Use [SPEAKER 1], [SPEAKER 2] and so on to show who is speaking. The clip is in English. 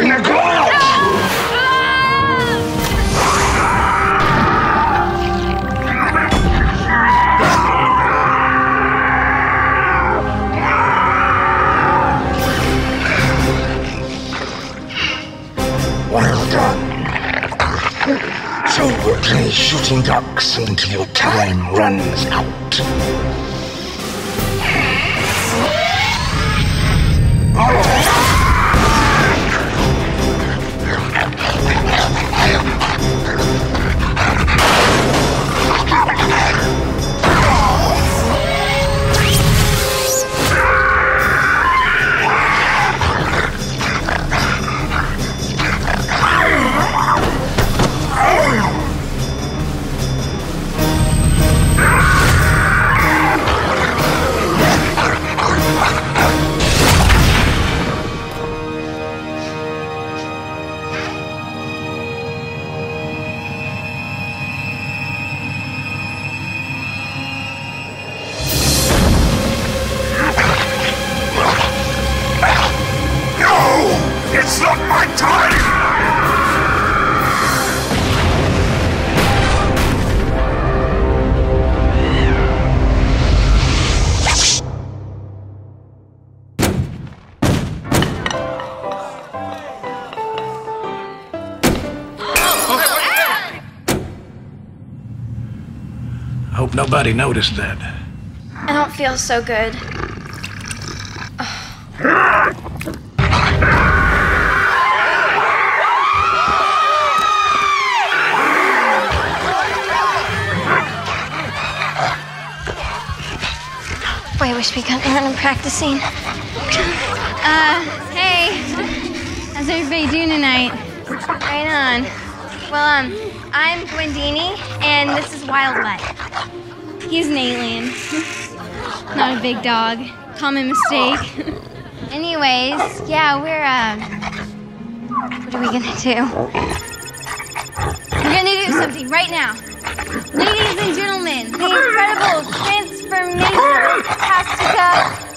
[SPEAKER 1] open a glass! Well done. So we'll play shooting ducks until your time runs out. I
[SPEAKER 2] hope nobody noticed that.
[SPEAKER 3] I don't feel so good. Boy, I wish we got around and practicing.
[SPEAKER 4] Uh, hey. How's everybody doing tonight?
[SPEAKER 3] Right on. Well, um, I'm Gwendini, and this is Wildmutt.
[SPEAKER 4] He's an alien. Not a big dog. Common mistake.
[SPEAKER 3] Anyways, yeah, we're, um, uh, what are we gonna do?
[SPEAKER 4] We're gonna do something right now. Ladies and gentlemen, the incredible transformation of Castica